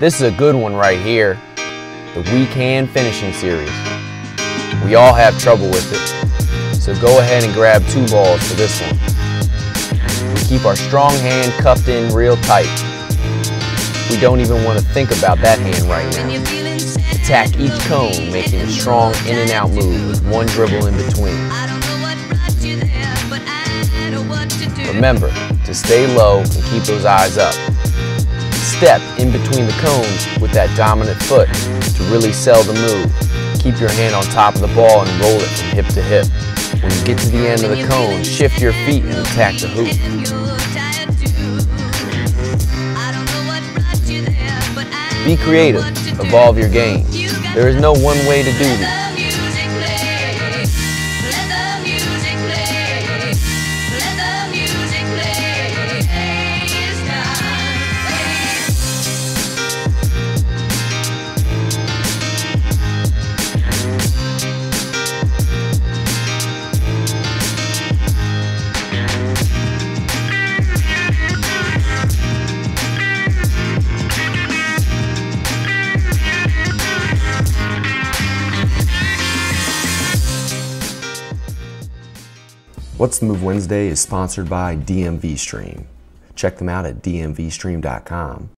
This is a good one right here, the Weak Hand Finishing Series. We all have trouble with it, so go ahead and grab two balls for this one. We keep our strong hand cupped in real tight. We don't even want to think about that hand right now. Attack each cone, making a strong in and out move with one dribble in between. Remember to stay low and keep those eyes up step in between the cones with that dominant foot to really sell the move. Keep your hand on top of the ball and roll it from hip to hip. When you get to the end of the cone, shift your feet and attack the hoop. Be creative, evolve your game. There is no one way to do this. What's the Move Wednesday is sponsored by DMV Stream. Check them out at dmvstream.com